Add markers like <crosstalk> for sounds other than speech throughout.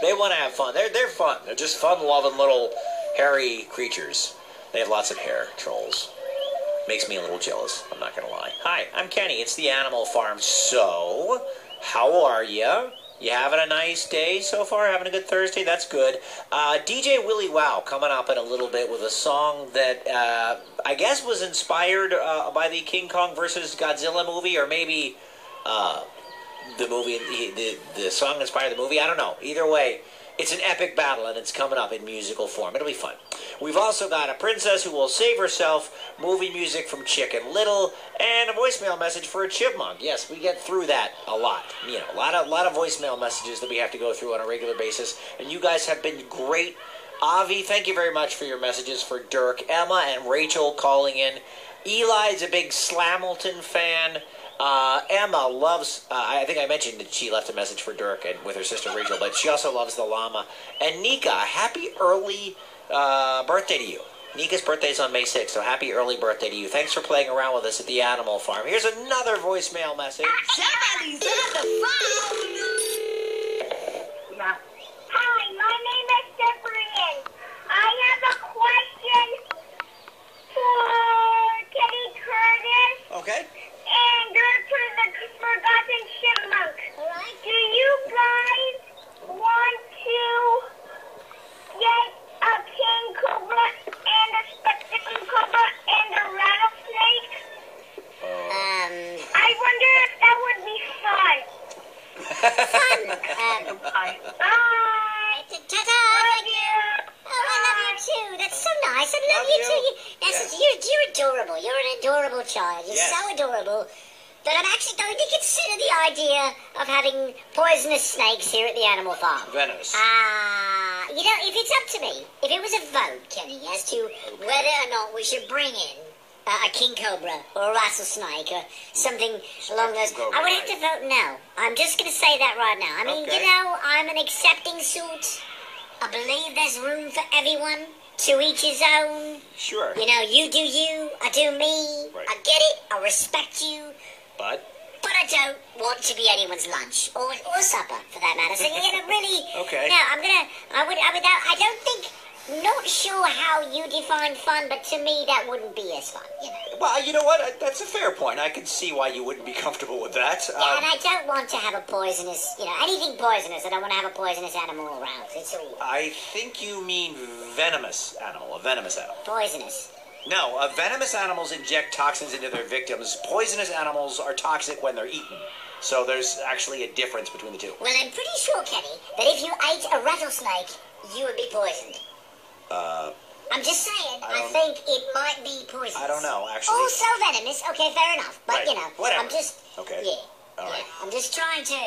They want to have fun. They're they're fun. They're just fun-loving little hairy creatures. They have lots of hair. Trolls. Makes me a little jealous. I'm not gonna lie. Hi, I'm Kenny. It's the Animal Farm. So, how are you? You having a nice day so far? Having a good Thursday? That's good. Uh, DJ Willie Wow coming up in a little bit with a song that uh, I guess was inspired uh, by the King Kong versus Godzilla movie, or maybe uh, the movie, the, the song inspired the movie. I don't know. Either way, it's an epic battle, and it's coming up in musical form. It'll be fun. We've also got a princess who will save herself, movie music from Chicken Little, and a voicemail message for a chipmunk. Yes, we get through that a lot. You know, a lot of lot of voicemail messages that we have to go through on a regular basis, and you guys have been great. Avi, thank you very much for your messages for Dirk, Emma, and Rachel calling in. Eli's a big Slamilton fan. Uh, Emma loves. Uh, I think I mentioned that she left a message for Dirk and with her sister Rachel, but she also loves the llama. And Nika, happy early uh, birthday to you. Nika's birthday is on May 6th, so happy early birthday to you. Thanks for playing around with us at the Animal Farm. Here's another voicemail message. Somebody's at the phone. Hi, my name is Cyprian. I have a question for Kenny Curtis Okay. and Dirk for the Forgotten Chipmunk. Do you guys want to get a king cobra and a spectacle cobra and a rattlesnake? Um, I wonder if that would be fun. fun. Um, Bye. ta-ta. Love you. Oh, I love you too. That's so nice. I love, Love you, you. too. Yes. you're, you're adorable. You're an adorable child. You're Yes. so adorable that I'm actually going to consider the idea of having poisonous snakes here at the animal farm. Venice. Ah, you know, if it's up to me, if it was a vote, Kenny, as to whether or not we should bring in uh, a king cobra or a rattlesnake or something along those, I would have to vote no. I'm just going to say that right now. I mean, Okay. you know, I'm an accepting suit. I believe there's room for everyone. To each his own. Sure. You know, you do you, I do me. Right. I get it. I respect you. But But I don't want to be anyone's lunch or, or supper, for that matter. So you know, <laughs> really. Okay. No, I'm gonna. I would. I would. I don't think. Not sure how you define fun, but to me that wouldn't be as fun. You know. Well, you know what? That's a fair point. I can see why you wouldn't be <laughs> comfortable with that. Yeah, Um, and I don't want to have a poisonous. You know, anything poisonous. I don't want to have a poisonous animal around. It's all I think you mean venomous animal, a venomous animal. poisonous. No, uh, venomous animals inject toxins into their victims. Poisonous animals are toxic when they're eaten. So there's actually a difference between the two. Well, I'm pretty sure, Kenny, that if you ate a rattlesnake, you would be poisoned. Uh, I'm just saying. I I, think it might be poisonous. I don't know, actually. Also venomous. Okay, fair enough. But Right, you know, whatever. I'm just. Okay. Yeah. All yeah. right. I'm just trying to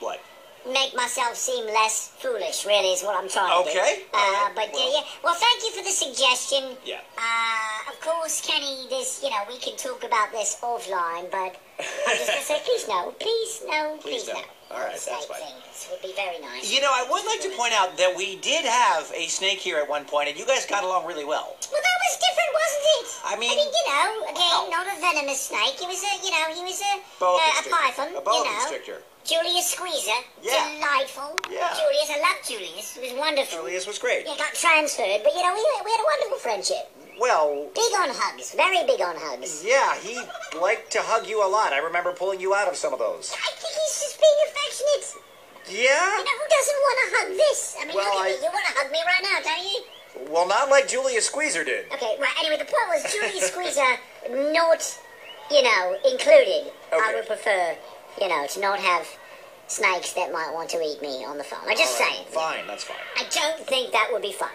what? Make myself seem less foolish. Really, is what I'm trying to do. Okay, Uh, right, but well- yeah. Well, thank you for the suggestion. Yeah. Uh, of course, Kenny. This, you know, we can talk about this offline, but I'm just gonna say, please no, please no, <laughs> Please please, no. no. All right, Those that's snake fine. things would be very nice. You know, I would like to point out that we did have a snake here at one point, and you guys got along really well. Well, that was different, wasn't it? I mean- I mean, you know, again, Wow. not a venomous snake. He was a, you know, he was a, Boa uh, a python. A boa you know, constrictor. Julius Squeezer. Yeah. Delightful. Yeah. Julius, I love Julius. It was wonderful. Julius was great. Yeah, got transferred, but you know, we, we had a wonderful friendship. Well, Big on hugs, very big on hugs. yeah, he liked to hug you a lot. I remember pulling you out of some of those. I think he's just being affectionate. Yeah? You know, who doesn't want to hug this? I mean, Well, look at I- me. You want to hug me right now, don't you? Well, not like Julius Squeezer did. Okay, well, Anyway, the point was Julius Squeezer not, you know, included. I would prefer, you know, to not have snakes that might want to eat me on the phone. I'm just All right, saying. Fine, that's fine. I don't think that would be fun.